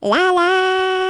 啦啦。